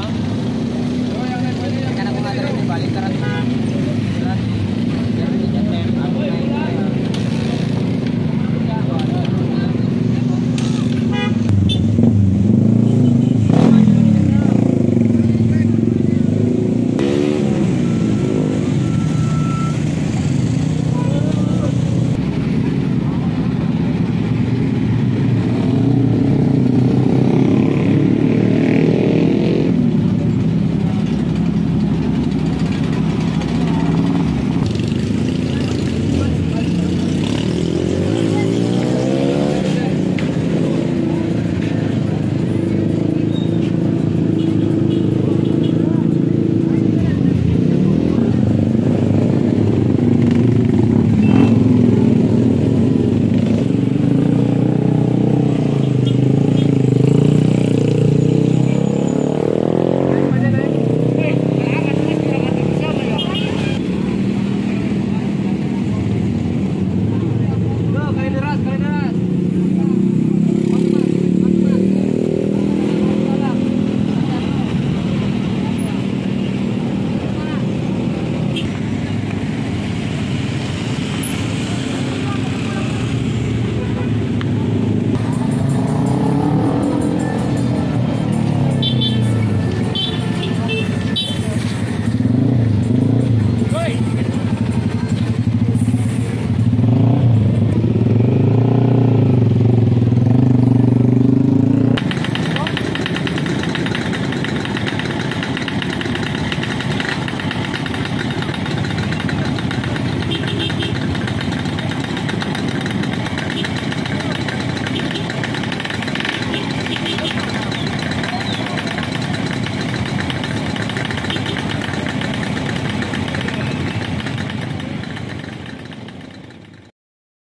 아!